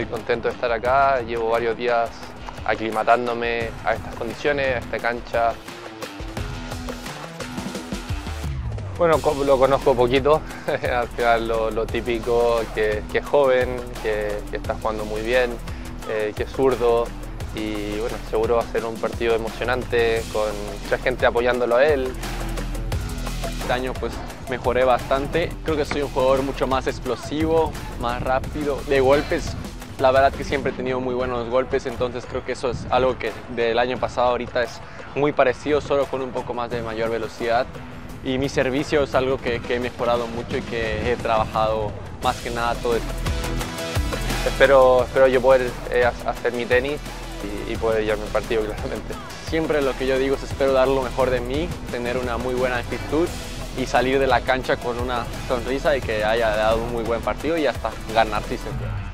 estoy contento de estar acá, llevo varios días aclimatándome a estas condiciones, a esta cancha. Bueno, lo conozco poquito, al final lo, típico, que, es joven, que, está jugando muy bien, eh, que es zurdo y bueno, seguro va a ser un partido emocionante con mucha gente apoyándolo a él. Este año pues mejoré bastante, creo que soy un jugador mucho más explosivo, más rápido, de golpes la verdad que siempre he tenido muy buenos golpes, entonces creo que eso es algo que del año pasado ahorita es muy parecido, solo con un poco más de mayor velocidad. Y mi servicio es algo que, he mejorado mucho y que he trabajado más que nada todo esto. Espero, espero yo poder eh, hacer mi tenis y, poder llevarme el partido claramente. Siempre lo que yo digo es espero dar lo mejor de mí, tener una muy buena actitud y salir de la cancha con una sonrisa y que haya dado un muy buen partido y hasta ganar si se puede.